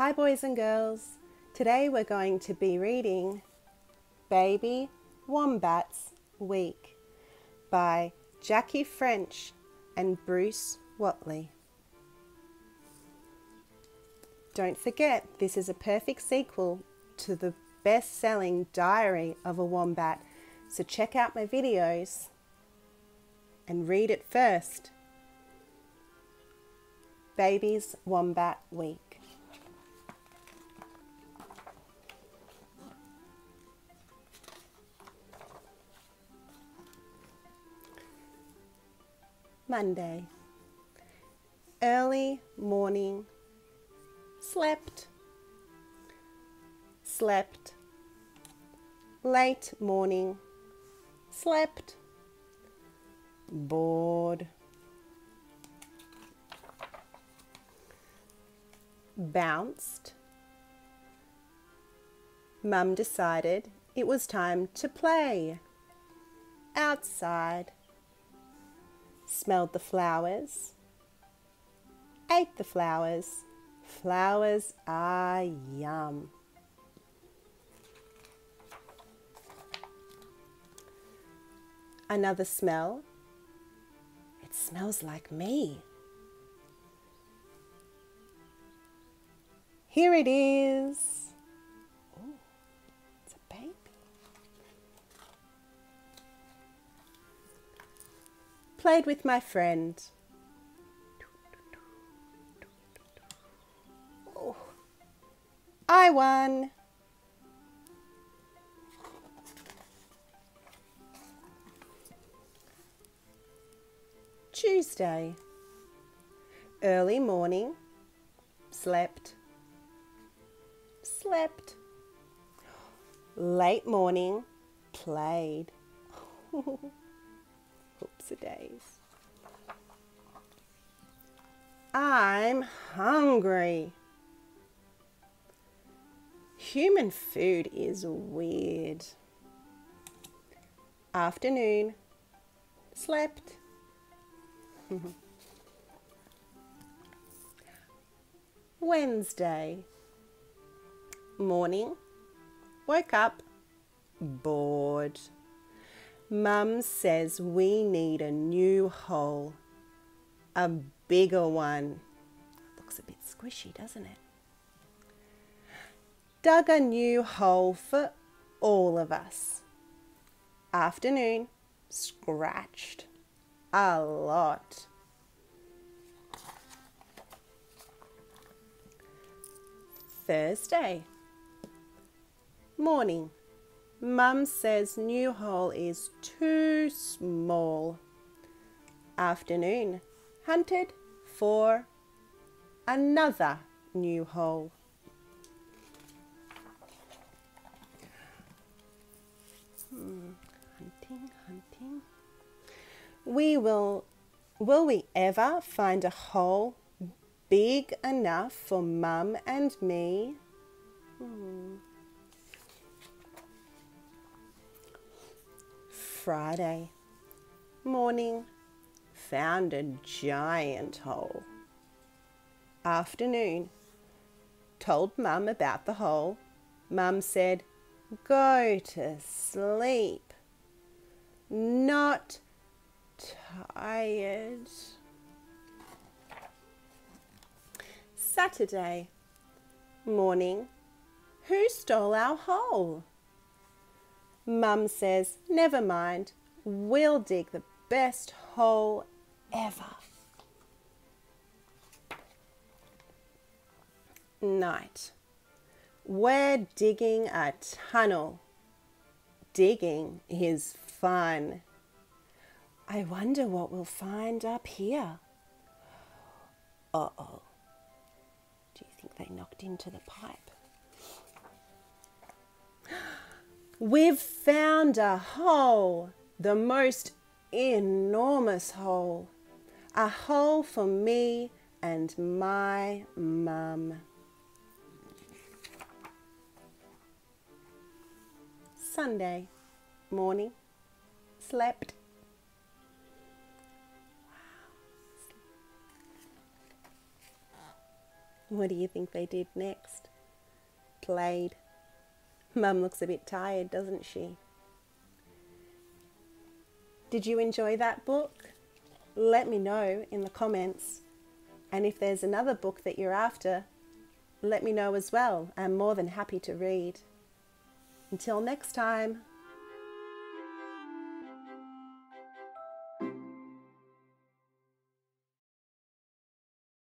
Hi, boys and girls. Today we're going to be reading Baby Wombats Week by Jackie French and Bruce Whatley. Don't forget, this is a perfect sequel to the best selling Diary of a Wombat, so check out my videos and read it first. Baby's Wombat Week. Monday. Early morning. Slept. Slept. Late morning. Slept. Bored. Bounced. Mum decided it was time to play. Outside smelled the flowers, ate the flowers. Flowers are yum. Another smell. It smells like me. Here it is. Played with my friend. Oh, I won. Tuesday. Early morning. Slept. Slept. Late morning. Played. Oops a days. I'm hungry. Human food is weird. Afternoon. Slept. Wednesday. Morning. Woke up. Bored. Mum says we need a new hole. A bigger one. Looks a bit squishy, doesn't it? Dug a new hole for all of us. Afternoon. Scratched. A lot. Thursday. Morning. Mum says new hole is too small. Afternoon. Hunted for another new hole. Hmm. Hunting, hunting. We will, will we ever find a hole big enough for Mum and me? Hmm. Friday morning, found a giant hole. Afternoon, told Mum about the hole. Mum said, Go to sleep. Not tired. Saturday morning, who stole our hole? Mum says, Never mind, we'll dig the best hole ever. Night. We're digging a tunnel. Digging is fun. I wonder what we'll find up here. Uh oh. Do you think they knocked into the pipe? We've found a hole, the most enormous hole. A hole for me and my mum. Sunday morning, slept. What do you think they did next? Played. Mum looks a bit tired, doesn't she? Did you enjoy that book? Let me know in the comments. And if there's another book that you're after, let me know as well. I'm more than happy to read. Until next time.